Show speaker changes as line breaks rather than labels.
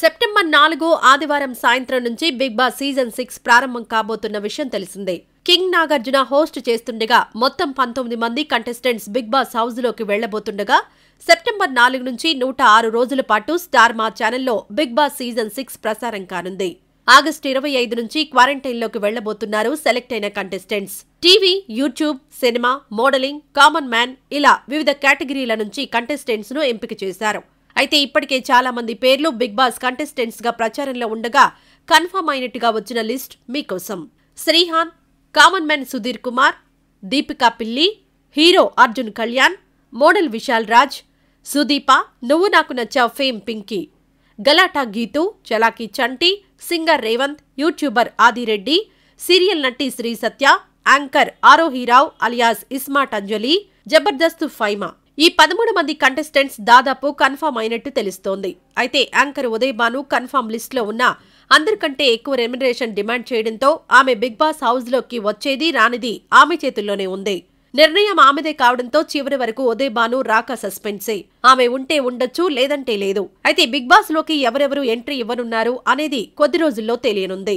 September నాలుగు ఆదివారం సాయంత్రం నుంచి బిగ్ బాస్ సీజన్ సిక్స్ ప్రారంభం కాబోతున్న విషయం తెలిసిందే. కింగ్ నాగార్జున హోస్ట్ చేస్తుండగా మొత్తం పంతొమ్మిది మంది కంటెస్టెంట్స్ బిగ్ బాస్ హౌస్లోకి వెళ్ళబోతుండగా సెప్టెంబర్ నాలుగు నుంచి నూట ఆరు రోజుల పాటు స్టార్ మా ఛానల్లో బిగ్ బాస్ సీజన్ సిక్స్ ప్రసారం కానుంది. ఆగస్టు ఇరవై ఐదు నుంచి క్వారంటైన్లోకి వెళ్ళబోతున్నారు సెలెక్ట్ అయిన contestants TV YouTube cinema modeling common man ఇలా వివిధ కేటగిరీల నుంచి కంటెస్టెంట్స్ను ఎంపిక చేశారు. అయితే ఇప్పటికే చాలా మంది పేర్లు బిగ్ బాస్ కంటెస్టెంట్స్గా ప్రచారంలో ఉండగా కన్ఫర్మ్ అయినట్టుగా వచ్చిన లిస్ట్ మీకోసం. Srihan common man Sudheer Kumar Deepika Pilli hero Arjun Kalyan model Vishal Raj Sudeepa Nuvvu Naaku Nachavu fame Pinky Galatta Geetu Chalaki Chanti singer Revanth YouTuber Adireddy serial నటి Sri Satya anchor Arohi Rao alias Ismart Anjali Jabardasth Faima. ఈ పదమూడు మంది contestants దాదాపు confirm అయినట్టు తెలుస్తోంది. అయితే anchor Udayabhanu confirm లిస్టులో లిస్ట్లో ఉన్న అందరికంటే ఎక్కువ రెమ్యునరేషన్ డిమాండ్ చేయడంతో ఆమె బిగ్ బాస్ హౌస్లోకి వచ్చేది రానిది ఆమె చేతుల్లోనే ఉంది. నిర్ణయం ఆమెదే కావడంతో చివరి వరకు ఉదయబాను రాక సస్పెన్సే ఆమె ఉంటే ఉండొచ్చు లేదంటే లేదు. అయితే బిగ్ బాస్లోకి ఎవరెవరు ఎంట్రీ ఇవ్వనున్నారు అనేది కొద్ది రోజుల్లో తెలియనుంది.